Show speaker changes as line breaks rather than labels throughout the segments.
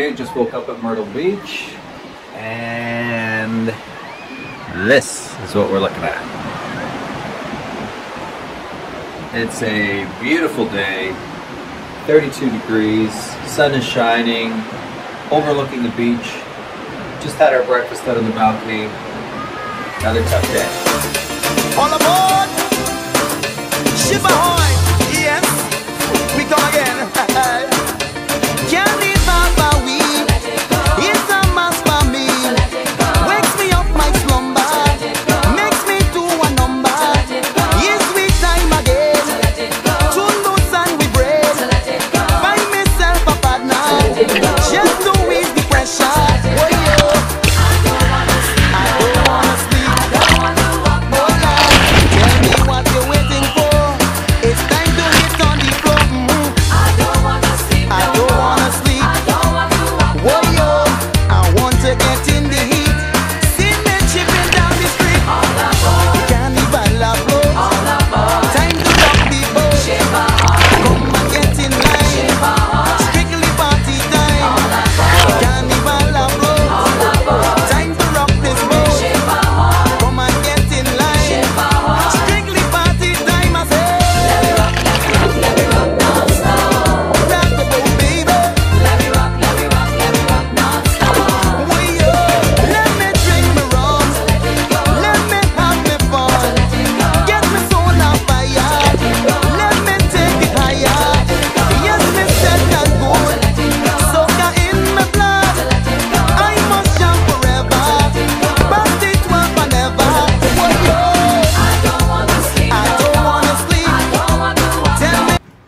Okay, just woke up at Myrtle Beach and this is what we're looking at. It's a beautiful day, 32 degrees, sun is shining, overlooking the beach. Just had our breakfast out on the balcony. Another tough day.
All aboard! Ship ahoy!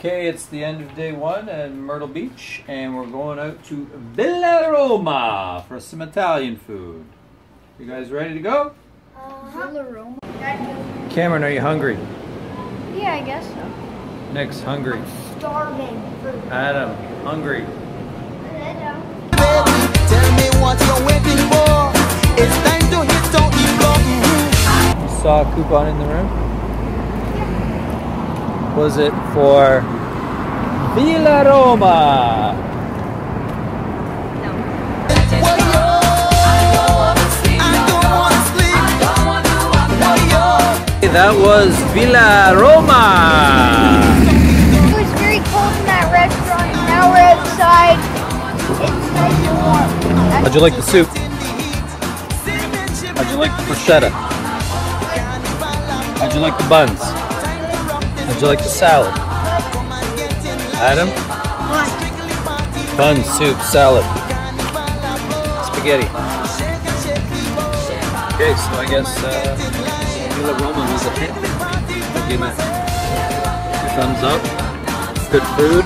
Okay, it's the end of day one at Myrtle Beach, and we're going out to Villa Roma for some Italian food. You guys ready to go?
Uh-huh. Villa Roma.
Cameron, are you hungry?
Yeah, I guess so.
Nick's hungry.
Starving for
Adam, hungry.
baby, tell me what you're waiting for. It's time to hit on the floor.
You saw a coupon in the room? Was it for Villa Roma?
Whoa, yo. I don't wanna sleep. Whoa, yo.
That was Villa Roma.
It was very cold in that restaurant, and now we're outside. It's nice and warm.
How'd you like the soup? How'd you like the bruschetta? How'd you like the buns? How'd you like the salad? Adam? Buns, soup, salad, spaghetti. Okay, so I guess uh, Villa Roma was a hit. Give it two thumbs up. Good food,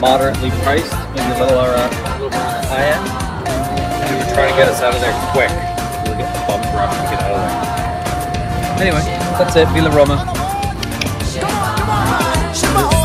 moderately priced, maybe a little, uh, a little high end. They were trying to get us out of there quick. We were getting bumped rough to get out of there. Anyway, that's it. Villa Roma.